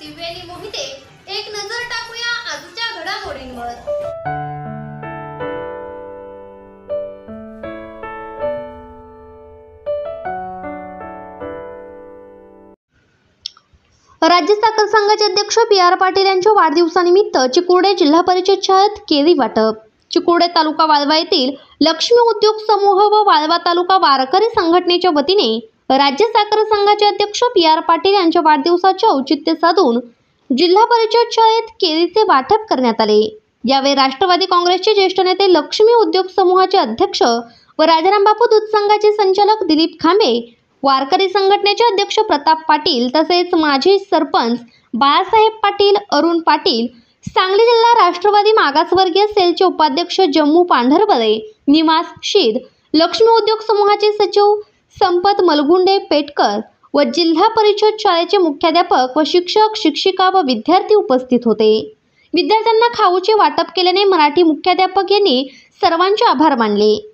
दिव्यानी मोहिते एक नजर टाकूया आजच्या घडामोडींवर. राज्य साखर संघाचे अध्यक्ष पी आर पाटील यांच्या वाढदिवसानिमित्त चिकुर्डे जिल्हा परिषद शाळेत केळी वाटप. चिकुर्डे तालुका वाळवा येथील लक्ष्मी उद्योग समूह व वाळवा तालुका वारकरी संघटनेच्या वतीने राज्य साखर संघाचे अध्यक्ष पी आर पाटील यांच्या वाढदिवसाचे औचित्य साधून जिल्हा परिषद शाळेत केळीचे वाटप करण्यात आले. यावेळी राष्ट्रवादी काँग्रेसचे ज्येष्ठ नेते लक्ष्मी उद्योग समूहाचे अध्यक्ष व राजाराम बापू दूध संघाचे संचालक दिलीप खांबे वारकरी संघटनेचे अध्यक्ष प्रताप पाटील तसेच माजी सरपंच बाळासाहेब पाटील अरुण पाटील सांगली जिल्हा राष्ट्रवादी मागासवर्गीय सेलचे उपाध्यक्ष जम्मू पांढरबळे निवास शीद लक्ष्मी उद्योग समूहाचे सचिव संपत मलगुंडे पेटकर व जिल्हा परिषद शाळेचे मुख्याध्यापक व शिक्षक शिक्षिका व विद्यार्थी उपस्थित होते. विद्यार्थ्यांना खाऊचे वाटप केल्याने मराठी मुख्याध्यापक यांनी सर्वांचे आभार मानले.